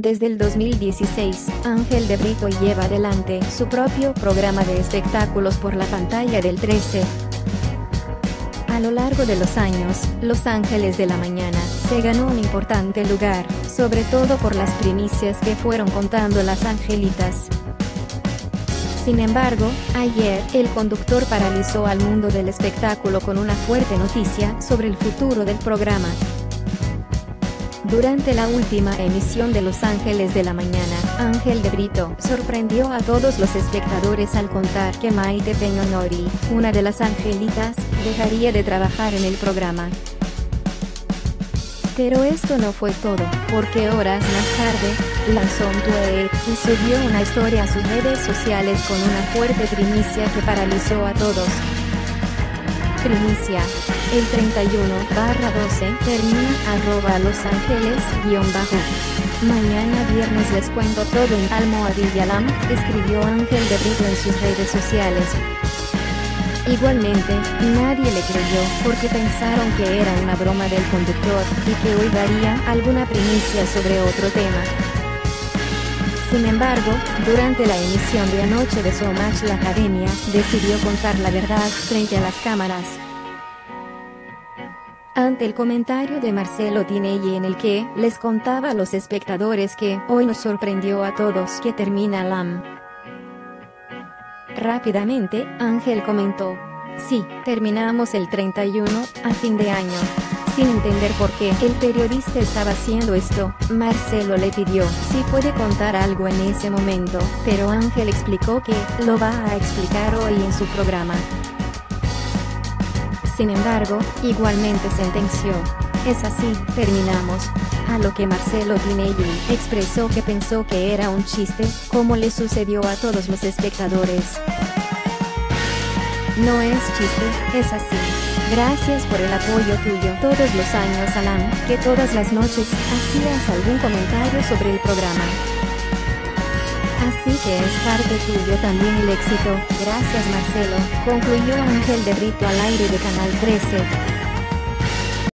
Desde el 2016, Ángel de Brito lleva adelante su propio programa de espectáculos por la pantalla del 13. A lo largo de los años, Los Ángeles de la Mañana se ganó un importante lugar, sobre todo por las primicias que fueron contando las angelitas. Sin embargo, ayer, el conductor paralizó al mundo del espectáculo con una fuerte noticia sobre el futuro del programa. Durante la última emisión de Los Ángeles de la Mañana, Ángel de Brito sorprendió a todos los espectadores al contar que Maite Peñonori, una de las angelitas, dejaría de trabajar en el programa. Pero esto no fue todo, porque horas más tarde, lanzó un tweet y subió una historia a sus redes sociales con una fuerte primicia que paralizó a todos. Primicia. El 31 barra 12 termina arroba Los Ángeles guion bajo. Mañana viernes les cuento todo en Almohadilla Lam, escribió Ángel de Brito en sus redes sociales. Igualmente, nadie le creyó porque pensaron que era una broma del conductor y que hoy daría alguna primicia sobre otro tema. Sin embargo, durante la emisión de anoche de Match la Academia, decidió contar la verdad frente a las cámaras. Ante el comentario de Marcelo Tinelli en el que les contaba a los espectadores que hoy nos sorprendió a todos que termina LAM. Rápidamente, Ángel comentó. Sí, terminamos el 31, a fin de año. Sin entender por qué el periodista estaba haciendo esto, Marcelo le pidió si puede contar algo en ese momento, pero Ángel explicó que lo va a explicar hoy en su programa. Sin embargo, igualmente sentenció. Es así, terminamos. A lo que Marcelo Tinelli expresó que pensó que era un chiste, como le sucedió a todos los espectadores. No es chiste, es así. Gracias por el apoyo tuyo todos los años, Alan, que todas las noches hacías algún comentario sobre el programa. Así que es parte tuyo también el éxito. Gracias Marcelo, concluyó Ángel de Brito al aire de Canal 13.